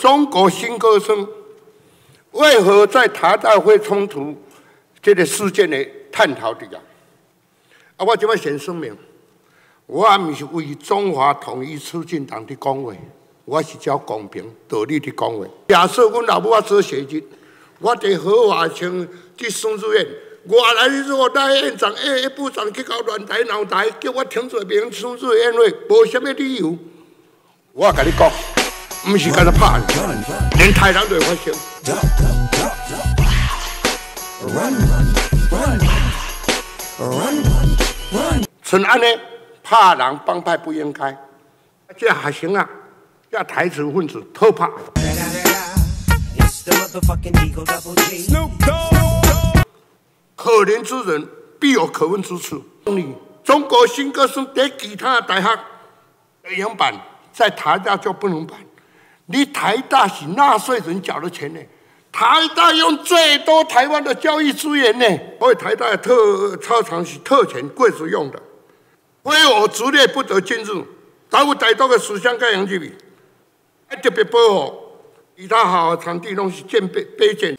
中国新歌声为何在台大会冲突这个事件的探讨底下，啊，我今摆先声明，我毋是为中华统一促进党的讲话，我是叫公平道理的讲话。假设阮老母啊做写真，我伫合法性去松树院，我来的如果大院长、A 部长去搞乱台闹台，叫我停做名松树宴会，无什么理由。我跟你讲，毋是跟他拍你，连台人都会发生。像安尼拍人帮派不应该，这还行啊，这台词分子特拍。It's the motherfucking Eagle Double G. 可怜之人必有可恨之处。你中国新歌声在其他大学北洋版，在台大就不能办。你台大是纳税人缴的钱呢，台大用最多台湾的教育资源呢，所以台大的特操场是特权贵族用的，非我族类不得进入。打有台独的思想改良入去，还特别保护其他好场地拢是建备卑贱。